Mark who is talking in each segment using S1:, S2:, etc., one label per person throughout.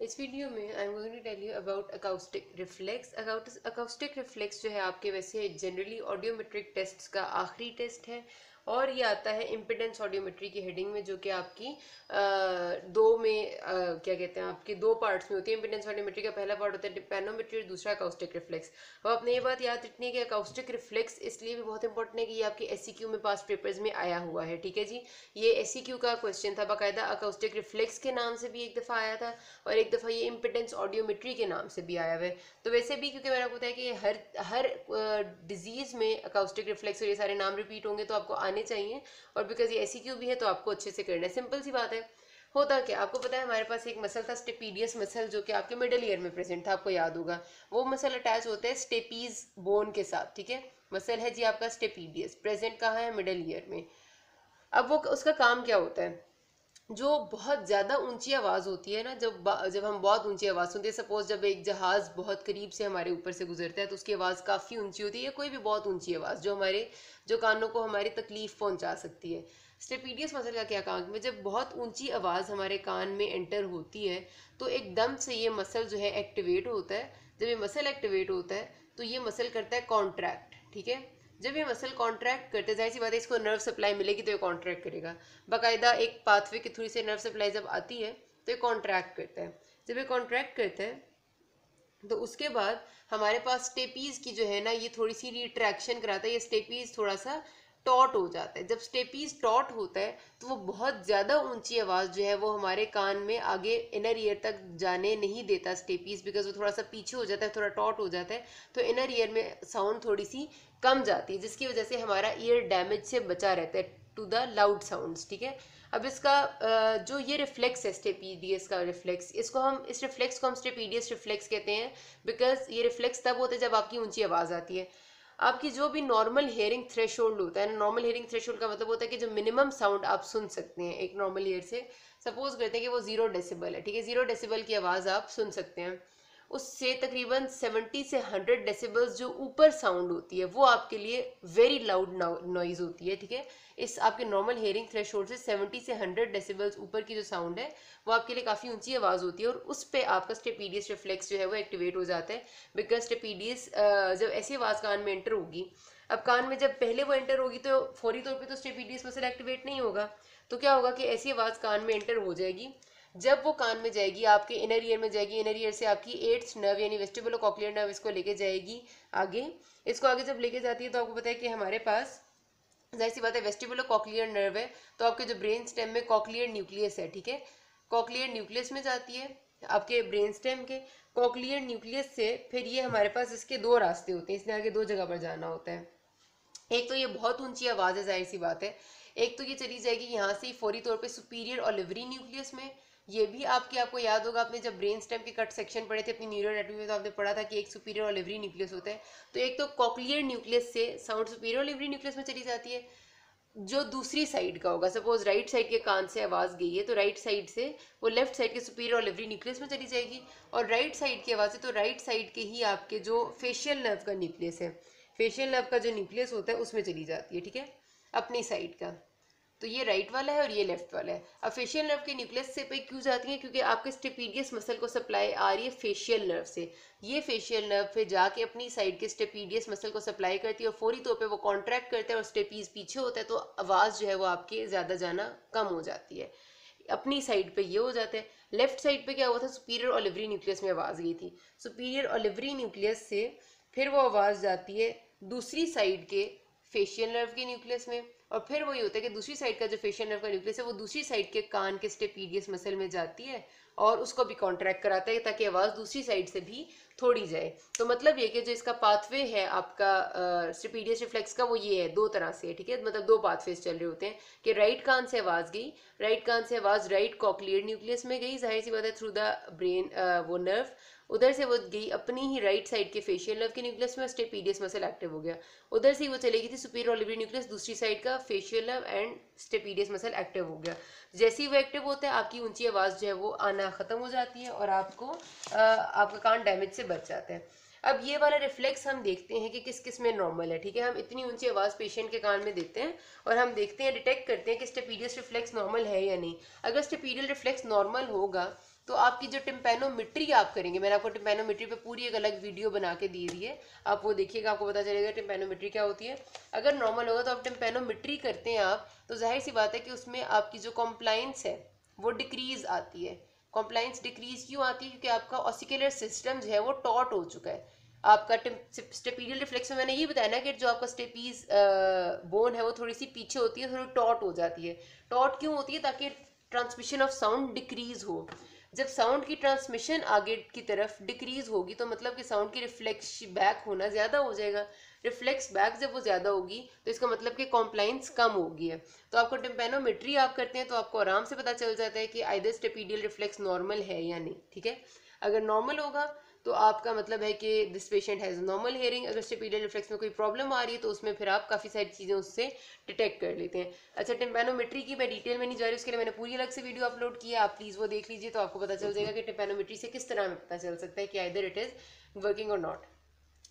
S1: इस वीडियो में I am to tell you about acoustic reflex acoustic reflex जो है आपके वैसे जनरली ऑडियोमेट्रिक टेस्ट का आखिरी टेस्ट है। और ये आता है इम्पिडेंस ऑडियोमेट्री की हेडिंग में जो कि आपकी आ, दो में आ, क्या कहते हैं आपके दो पार्ट्स में होती है इम्पिडेंस ऑडियोमेट्री का। पहला पार्ट होता है पैनोमेट्री और दूसरा अकाउस्टिक रिफ्लेक्स अब आपने ये बात याद रखनी है कि अकाउस्टिक रिफ्लेक्स इसलिए भी बहुत इंपॉर्टेंट है कि ये आपके एससीक्यू में पास पेपर्स में आया हुआ है ठीक है जी? ये एस का क्वेश्चन था बाकायदा अकाउस्टिक रिफ्लेक्स के नाम से भी एक दफ़ा आया था और एक दफ़ा ये इम्पिडेंस ऑडियोमेट्री के नाम से भी आया हुआ है। तो वैसे भी क्योंकि मैंने आपको बताया कि हर हर डिज़ीज़ में अकाउस्टिक रिफ्लेक्स और ये सारे नाम रिपीट होंगे तो आपको आने चाहिए और बिकॉज़ ये ऐसी क्यों भी है तो आपको अच्छे से करना है। सिंपल सी बात है। होता क्या? आपको पता है, हमारे पास एक मसल था स्टेपीडियस मसल जो कि आपके मिडल ईयर में प्रेजेंट था, आपको याद होगा। वो मसल अटैच होता है स्टेपीज बोन के साथ, ठीक है? मसल है जी आपका स्टेपीडियस प्रेजेंट कहाँ है? मिडल ईयर में। अब वो, उसका काम क्या होता है? जो बहुत ज़्यादा ऊँची आवाज़ होती है ना, जब जब हम बहुत ऊँची आवाज़ सुनते हैं सपोज़ जब एक जहाज़ बहुत करीब से हमारे ऊपर से गुजरता है तो उसकी आवाज़ काफ़ी ऊँची होती है कोई भी बहुत ऊँची आवाज़ जो हमारे, जो कानों को हमारी तकलीफ़ पहुँचा सकती है। स्टेपीडियस मसल का क्या काम है? जब बहुत ऊँची आवाज़ हमारे कान में एंटर होती है तो एकदम से ये मसल जो है एक्टिवेट होता है। जब ये मसल एक्टिवेट होता है तो ये मसल करता है कॉन्ट्रैक्ट, ठीक है? जब ये मसल कॉन्ट्रैक्ट करते ज़ाहिर सी बात है, इसको नर्व सप्लाई मिलेगी तो ये कॉन्ट्रैक्ट करेगा। बाकायदा एक पाथवे के थ्रू से नर्व सप्लाई जब आती है तो ये कॉन्ट्रैक्ट करता है। जब ये कॉन्ट्रैक्ट करता है तो उसके बाद हमारे पास स्टेपीज की जो है ना, ये थोड़ी सी रिट्रैक्शन कराता है। ये स्टेपीज थोड़ा सा टॉट हो जाता है। जब स्टेपीज टॉट होता है तो वो बहुत ज़्यादा ऊँची आवाज़ जो है वो हमारे कान में आगे इनर ईयर तक जाने नहीं देता स्टेपीज बिकॉज़ वो थोड़ा सा पीछे हो जाता है, थोड़ा टॉट हो जाता है तो इनर ईयर में साउंड थोड़ी सी कम जाती है, जिसकी वजह से हमारा ईयर डैमेज से बचा रहता है टू द लाउड साउंड्स ठीक है? अब इसका जो ये रिफ्लेक्स है स्टेपीडियस का रिफ्लेक्स इसको हम, इस रिफ्लेक्स को हम स्टेपीडियस रिफ्लेक्स कहते हैं बिकॉज़ ये रिफ्लेक्स तब होता है जब आपकी ऊँची आवाज़ आती है। आपकी जो भी नॉर्मल हेयरिंग थ्रेश होता है नॉर्मल हेयरिंग थ्रेश का मतलब होता है कि जो मिनिमम साउंड आप सुन सकते हैं एक नॉर्मल ईयर से। सपोज़ करते हैं कि वो ज़ीरो डेसिबल है, ठीक है? ज़ीरो डेसिबल की आवाज़ आप सुन सकते हैं। उससे तकरीबन 70 से 100 डेसिबल्स जो ऊपर साउंड होती है, वो आपके लिए वेरी लाउड नॉइज़ होती है, ठीक है? इस आपके नॉर्मल हेयरिंग थ्रेश से 70 से 100 डेसिबल्स ऊपर की जो साउंड है, वो आपके लिए काफ़ी ऊँची आवाज़ होती है और उस पर आपका स्टेपीडियस रिफ्लेक्स जो है वो एक्टिवेट हो जाता है बिकॉज़ स्टेपीडियस जब ऐसी आवाज़ कान में एंटर होगी, अब कान में जब पहले वो एंटर होगी तो फौरी तौर पर तो स्टेपीडियस मसल एक्टिवेट नहीं होगा तो क्या होगा कि ऐसी आवाज़ कान में एंटर हो जाएगी जब वो कान में जाएगी, आपके इनर ईयर में जाएगी इनर ईयर से आपकी एट्थ नर्व यानी वेस्टिबुलो कॉकलियर नर्व इसको लेके जाएगी आगे। इसको आगे जब लेके जाती है तो आपको पता है कि हमारे पास, ज़ाहिर सी बात है वेस्टिबुलो कॉकलियर नर्व है तो आपके जो ब्रेन स्टेम में कॉकलियर न्यूक्लियस है, ठीक है? कॉकलियर न्यूक्लियस में जाती है आपके ब्रेन स्टेम के। कॉकलियर न्यूक्लियस से फिर ये हमारे पास इसके दो रास्ते होते हैं, इसने आगे दो जगह पर जाना होता है। एक तो ये बहुत ऊँची आवाज़ है, ज़ाहिर सी बात है। एक तो ये चली जाएगी यहाँ से फौरी तौर पे सुपीरियर और लिवरी न्यूक्लियस में। ये भी आपके आपको याद होगा, आपने जब ब्रेन स्टेम के कट सेक्शन पढ़े थे, अपनी न्यूरो एनाटॉमी में तो आपने पढ़ा था कि एक सुपीरियर और लिवरी न्यूक्लियस होता है। तो एक तो कॉकलियर न्यूक्लियस से साउंड सुपीरियर लिवरी न्यूक्लियस में चली जाती है। जो दूसरी साइड का होगा सपोज़ राइट साइड के कान से आवाज़ गई है तो राइट साइड से वो लेफ़्ट साइड के सुपीरियर और लिवरी न्यूक्लियस में चली जाएगी। और राइट साइड की आवाज़ है तो राइट साइड के ही आपके जो फेशियल नर्व का न्यूक्लियस है फेशियल नर्व का जो न्यूक्लियस होता है, उसमें चली जाती है, ठीक है? अपनी साइड का। तो ये राइट वाला है और ये लेफ़्ट वाला है। अब फेशियल नर्व के न्यूक्लियस से पे क्यों जाती है? क्योंकि आपके स्टेपीडियस मसल को सप्लाई आ रही है फेशियल नर्व से। ये फेशियल नर्व फिर जाके अपनी साइड के स्टेपीडियस मसल को सप्लाई करती है और फौरी तौर पे वो कॉन्ट्रैक्ट करते हैं और स्टेपीज पीछे होता है तो आवाज़ जो है वो आपके ज़्यादा जाना कम हो जाती है। अपनी साइड पे ये हो जाता है। लेफ़्ट साइड पे क्या हुआ था? सुपीरियर ओलिवरी न्यूक्लियस में आवाज़ गई थी। सुपीरियर ओलिवरी न्यूक्लियस से फिर वो आवाज़ जाती है दूसरी साइड के फेशियल नर्व के न्यूक्लियस में। और फिर वही होता है कि दूसरी साइड का जो फेशियल नर्व का न्यूक्लियस है, वो दूसरी साइड के कान के स्टेपीडियस मसल में जाती है और उसको भी कॉन्ट्रैक्ट कराता है ताकि आवाज़ दूसरी साइड से भी थोड़ी जाए। तो मतलब ये कि जो इसका पाथवे है, आपका स्टेपीडियस रिफ्लेक्स का वो ये है, दो तरह से ठीक है? मतलब दो पाथवेज चल रहे होते हैं कि राइट कान से आवाज़ गई राइट कान से आवाज़ राइट कॉकलियर न्यूक्लियस में गई, ज़ाहिर सी बात है थ्रू द ब्रेन वो नर्व उधर से वो गई अपनी ही राइट साइड के फेशियल नर्व के न्यूक्लियस में स्टेपीडियस मसल एक्टिव हो गया। उधर से वो चलेगी थी सुपीरियर ओलिवरी न्यूक्लियस दूसरी साइड का facial nerve and stapedius muscle active हो गया। जैसे ही वो एक्टिव होता है, आपकी ऊँची आवाज़ जो है वो आना ख़त्म हो जाती है और आपको आपका कान डैमेज से बच जाता है। अब ये वाला रिफ्लेक्स हम देखते हैं कि किस किसमें नॉर्मल है, ठीक है? हम इतनी ऊँची आवाज़ पेशेंट के कान में देते हैं और हम देखते हैं डिटेक्ट करते हैं कि स्टेपीडियस रिफ्लेक्स नॉर्मल है या नहीं। अगर स्टेपीडियल रिफ्लेक्स नॉर्मल होगा तो आपकी जो टिम्पैनोमेट्री आप करेंगे, मैंने आपको टिम्पैनोमेट्री पे पूरी एक अलग वीडियो बना के दी है। आप वो देखिएगा, आपको पता चलेगा टिम्पैनोमेट्री क्या होती है। अगर नॉर्मल होगा तो आप टिम्पैनोमेट्री करते हैं आप तो ज़ाहिर सी बात है कि उसमें आपकी जो कॉम्प्लाइंस है, वो डिक्रीज आती है। कॉम्प्लाइंस डिक्रीज क्यों आती है? क्योंकि आपका ऑसिकुलर सिस्टम जो है, वो टॉट हो चुका है। आपका स्टेपीडियल रिफ्लेक्स में मैंने ये बताया ना कि जो आपका स्टेपीज बोन है, वो थोड़ी सी पीछे होती है, थोड़ी टॉट हो जाती है। टॉट क्यों होती है? ताकि ट्रांसमिशन ऑफ़ साउंड डिक्रीज हो। जब साउंड की ट्रांसमिशन आगे की तरफ़ डिक्रीज होगी तो मतलब कि साउंड की रिफ्लेक्श बैक होना ज़्यादा हो जाएगा। रिफ्लेक्स बैक जब वो ज़्यादा होगी तो इसका मतलब कि कॉम्प्लाइंस कम होगी है। तो आपको टिम्पेनोमेट्री आप करते हैं तो आपको आराम से पता चल जाता है कि आइदर स्टेपीडियल रिफ्लेक्स नॉर्मल है या नहीं, ठीक है? अगर नॉर्मल होगा तो आपका मतलब है कि this patient has normal hearing अगर स्टेपीडियल रिफ्लेक्स में कोई प्रॉब्लम आ रही है तो उसमें फिर आप काफ़ी सारी चीज़ें उससे डिटेक्ट कर लेते हैं। अच्छा टिम्पेनोमेट्री की मैं डिटेल में नहीं जा रही, उसके लिए मैंने पूरी अलग से वीडियो अपलोड किया आप प्लीज़ वो देख लीजिए तो आपको पता चल जाएगा कि टिम्पेनोमेट्री से किस तरह पता चल सकता है कि either it is working or not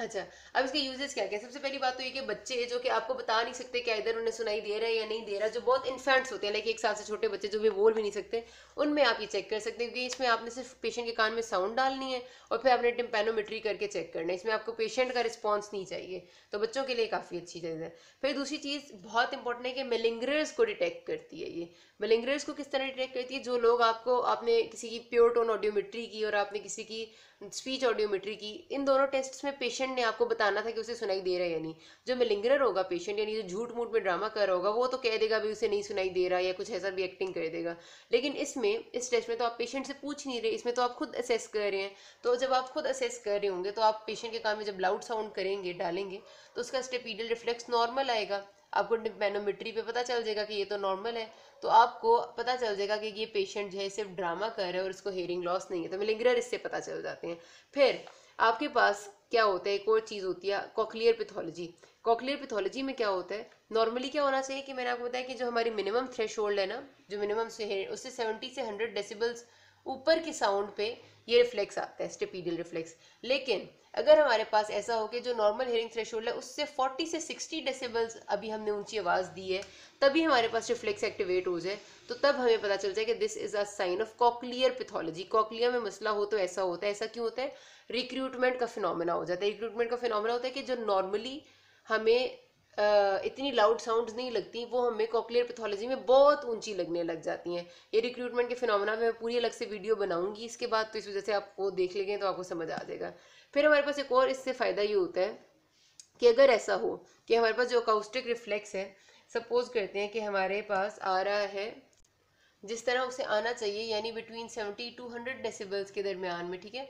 S1: अच्छा अब इसके यूजेस क्या क्या सबसे पहली बात तो ये कि बच्चे जो कि आपको बता नहीं सकते कि इधर उन्हें सुनाई दे रहा है या नहीं दे रहा, जो बहुत इन्फेंट्स होते हैं लाइक एक साल से छोटे बच्चे जो भी बोल भी नहीं सकते, उनमें आप ये चेक कर सकते हैं, क्योंकि इसमें आपने सिर्फ़ पेशेंट के कान में साउंड डालनी है और फिर आपने टिम्पेनोमेट्री करके चेक करना है। इसमें आपको पेशेंट का रिस्पॉन्स नहीं चाहिए तो बच्चों के लिए काफ़ी अच्छी चीज़ है। फिर दूसरी चीज़ बहुत इंपॉर्टेंट है कि मेलिंग्रर्स को डिटेक्ट करती है ये। मेलिंग्रर्स को किस तरह डिटेक्ट करती है? जो लोग आपको, आपने किसी की प्योर टोन ऑडियोमेट्री की और आपने किसी की स्पीच ऑडियोमेट्री की, इन दोनों टेस्ट में पेशेंट ने आपको बताना था कि उसे सुनाई दे रहा है या नहीं। जो मिलिंगरर होगा पेशेंट यानी जो झूठ मूठ में ड्रामा कर रहा होगा, वो तो कह देगा भी उसे नहीं सुनाई दे रहा या कुछ ऐसा भी एक्टिंग कर देगा। लेकिन इसमें, इस टेस्ट में तो आप पेशेंट से पूछ नहीं रहे, इसमें तो आप खुद असेस कर रहे हैं। तो जब आप खुद असेस कर रहे होंगे तो आप पेशेंट के काम में जब लाउड साउंड करेंगे, डालेंगे तो उसका स्टेपीडियल रिफ्लेक्स नॉर्मल आएगा। आपको मैनोमेट्री पे पता चल जाएगा कि ये तो नॉर्मल है। तो आपको पता चल जाएगा कि ये पेशेंट जो है, सिर्फ़ ड्रामा कर रहा है और इसको हेयरिंग लॉस नहीं है। तो मिलिंग्रर इससे पता चल जाते हैं। फिर, आपके पास क्या होता है, एक और चीज़ होती है कॉकलियर पैथोलॉजी कॉकलियर पैथोलॉजी में क्या होता है? नॉर्मली क्या होना चाहिए कि मैंने आपको बताया कि जो हमारी मिनिमम थ्रेश है ना, जो मिनिमम से है, उससे सेवेंटी से हंड्रेड डेसिबल्स ऊपर के साउंड पे ये रिफ्लेक्स आता है स्टेपीडियल रिफ्लेक्स लेकिन अगर हमारे पास ऐसा हो कि जो नॉर्मल हेयरिंग थ्रेशोल्ड है, उससे 40 से 60 डेसिबल्स अभी हमने ऊँची आवाज़ दी है, तभी हमारे पास रिफ्लेक्स एक्टिवेट हो जाए तो तब हमें पता चल जाए कि this is a sign of cochlear pathology cochlea में मसला हो तो ऐसा होता है, ऐसा क्यों होता है? रिक्रूटमेंट का फिनोमिना हो जाता है. रिक्रूटमेंट का फिनोमिना होता है कि जो नॉर्मली हमें इतनी लाउड साउंड नहीं लगती, वो हमें कॉकलियर पैथोलॉजी में बहुत ऊँची लगने लग जाती हैं. ये रिक्रूटमेंट के फिनोमिना में मैं पूरी अलग से वीडियो बनाऊँगी इसके बाद तो इस वजह से आप वो देख लेंगे तो आपको समझ आ जाएगा. फिर हमारे पास एक और इससे फ़ायदा ये होता है कि अगर ऐसा हो कि हमारे पास जो अकाउस्टिक रिफ्लेक्स है सपोज़ करते हैं कि हमारे पास आ रहा है, जिस तरह उसे आना चाहिए, यानी between seventy to hundred decibels के दरमियान में, ठीक है?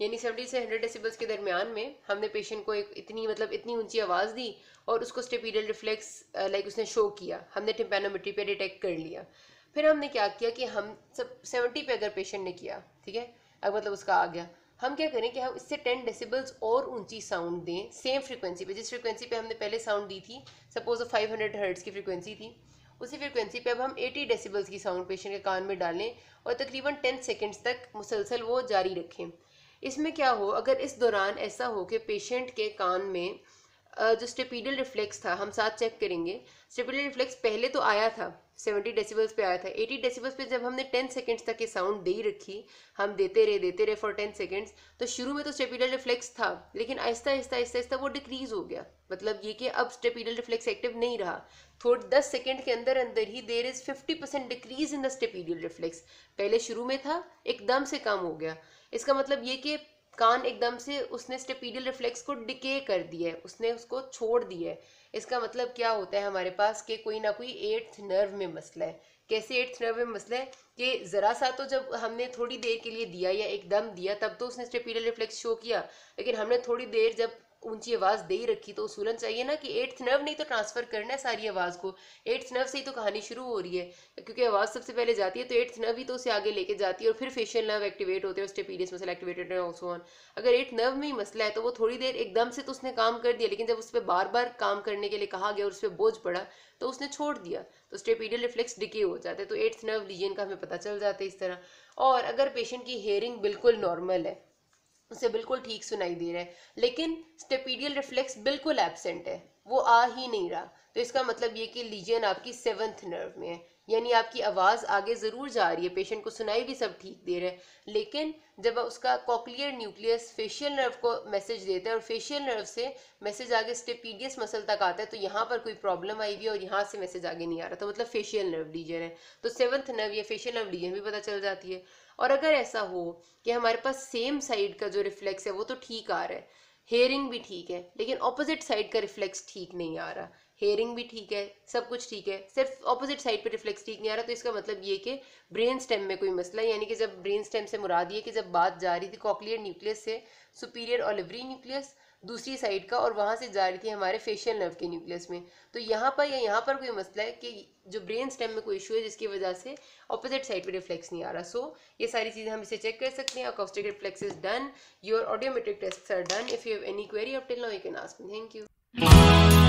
S1: यानी सेवेंटी से हंड्रेड डेसिबल्स के दरमियान में हमने पेशेंट को एक इतनी मतलब इतनी ऊँची आवाज़ दी और उसको स्टेपीडियल रिफ्लेक्स लाइक उसने शो किया। हमने टिम्पेनोमेट्री पे डिटेक्ट कर लिया। फिर हमने क्या किया कि हम सब सेवेंटी पे अगर पेशेंट ने किया, ठीक है? अब मतलब उसका आ गया। हम क्या करें कि हम इससे टेन डेसिबल्स और ऊँची साउंड दें सेम फ्रीक्वेंसी पे। जिस फ्रीक्वेंसी पे हमने पहले साउंड दी थी सपोज़ फाइव हंड्रेड हर्ट्स की फ्रीक्वेंसी थी, उसी फ्रिक्वेंसी पे अब हम 80 डेसिबल्स की साउंड पेशेंट के कान में डालें और तकरीबन 10 सेकंड्स तक मुसलसल वो जारी रखें। इसमें क्या हो, अगर इस दौरान ऐसा हो कि पेशेंट के कान में जो स्टेपीडल रिफ्लेक्स था, हम साथ चेक करेंगे। स्टेपीडल रिफ्लेक्स पहले तो आया था 70 डेसिबल्स पे आया था। 80 डेसिबल्स पे जब हमने 10 सेकंड्स तक ये साउंड दे रखी, हम देते रहे देते रहे फॉर 10 सेकंड्स तो शुरू में तो स्टेपीडल रिफ्लेक्स था, लेकिन आहिस्ता आहिस्ता आहिस्ता आहिस्ता वो डिक्रीज हो गया। मतलब ये कि अब स्टेपीडल रिफ्लेक्स एक्टिव नहीं रहा। थोड़े दस सेकेंड के अंदर अंदर ही there is fifty percent decrease in the stapedial reflex. पहले शुरू में था, एकदम से कम हो गया। इसका मतलब ये कि कान एकदम से उसने स्टेपीडियल रिफ्लेक्स को डिके कर दिया है, उसने उसको छोड़ दिया है। इसका मतलब क्या होता है हमारे पास कि कोई ना कोई एट्थ नर्व में मसला है। कैसे एट्थ नर्व में मसला है कि ज़रा सा तो जब हमने थोड़ी देर के लिए दिया या एकदम दिया, तब तो उसने स्टेपीडियल रिफ्लेक्स शो किया, लेकिन हमने थोड़ी देर जब ऊँची आवाज़ दे ही रखी तो उसूलन चाहिए ना कि एट्थ नर्व नहीं तो ट्रांसफ़र करना है सारी आवाज़ को। एट्थ नर्व से ही तो कहानी शुरू हो रही है, क्योंकि आवाज़ सबसे पहले जाती है तो एट्थ नर्व ही तो उसे आगे लेके जाती है और फिर फेशियल नर्व एक्टिवेट होते हैं स्टेपीडियस मसल एक्टिवेटेड है ऑल्सो ऑन अगर एट्थ नर्व में ही मसला है तो वो थोड़ी देर एकदम से तो उसने काम कर दिया, लेकिन जब उस पर बार बार काम करने के लिए कहा गया और उस पर बोझ पड़ा तो उसने छोड़ दिया तो स्टेपीडियल रिफ्लेक्स डिके हो जाते हैं तो एट्थ नर्व लीजन का हमें पता चल जाता है इस तरह। और अगर पेशेंट की हेयरिंग बिल्कुल नॉर्मल है उसे बिल्कुल ठीक सुनाई दे रहा है। लेकिन स्टेपीडियल रिफ्लेक्स बिल्कुल एबसेंट है। वो आ ही नहीं रहा। तो इसका मतलब ये कि लीजन आपकी सेवन्थ नर्व में है। यानी आपकी आवाज़ आगे ज़रूर जा रही है। पेशेंट को सुनाई भी सब ठीक दे रहे हैं। लेकिन जब उसका कॉकलियर न्यूक्लियस फेशियल नर्व को मैसेज देता है और फेशियल नर्व से मैसेज आगे स्टेपीडियस मसल तक आता है तो यहाँ पर कोई प्रॉब्लम आई हुई है और यहाँ से मैसेज आगे नहीं आ रहा। तो मतलब फेशियल नर्व लीजन है। तो सेवन्थ नर्व या फेशियल नर्व लीजन भी पता चल जाती है। और अगर ऐसा हो कि हमारे पास सेम साइड का जो रिफ्लेक्स है, वो तो ठीक आ रहा है। हेयरिंग भी ठीक है, लेकिन ऑपोजिट साइड का रिफ्लेक्स ठीक नहीं आ रहा। हेयरिंग भी ठीक है, सब कुछ ठीक है, सिर्फ़ ऑपोजिट साइड पे रिफ्लेक्स ठीक नहीं आ रहा तो इसका मतलब ये कि ब्रेन स्टेम में कोई मसला, यानी कि जब ब्रेन स्टेम से मुराद ये कि जब बात जा रही थी कॉकलियर न्यूक्लियस से सुपीरियर ऑलिवरी न्यूक्लियस दूसरी साइड का और वहाँ से जा रही थी हमारे फेशियल नर्व के न्यूक्लियस में। तो यहाँ पर या यहाँ पर कोई मसला है कि जो ब्रेन स्टेम में कोई इशू है जिसकी वजह से अपोजिट साइड पे रिफ्लेक्स नहीं आ रहा। सो so, ये सारी चीज़ें हम इसे चेक कर सकते हैं। Acoustic reflex is done your audiometric test are done if you have any query up till now you can ask me thank you